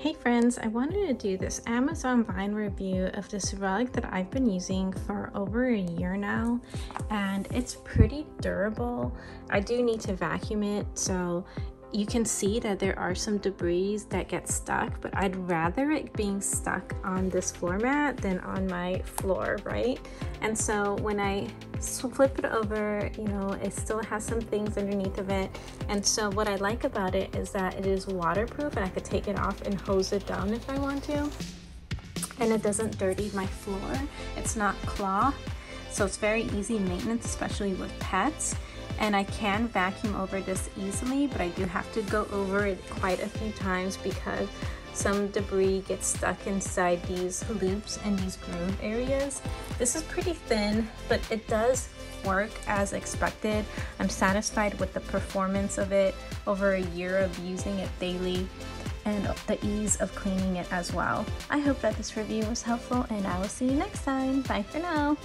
Hey friends, I wanted to do this Amazon Vine review of this rug that I've been using for over a year now and it's pretty durable. I do need to vacuum it so you can see that there are some debris that get stuck, but I'd rather it being stuck on this floor mat than on my floor, right? And so when I flip it over, you know, it still has some things underneath of it. And so what I like about it is that it is waterproof and I could take it off and hose it down if I want to. And it doesn't dirty my floor. It's not cloth, so it's very easy maintenance, especially with pets and I can vacuum over this easily but I do have to go over it quite a few times because some debris gets stuck inside these loops and these groove areas. This is pretty thin but it does work as expected. I'm satisfied with the performance of it over a year of using it daily and the ease of cleaning it as well. I hope that this review was helpful and I will see you next time. Bye for now.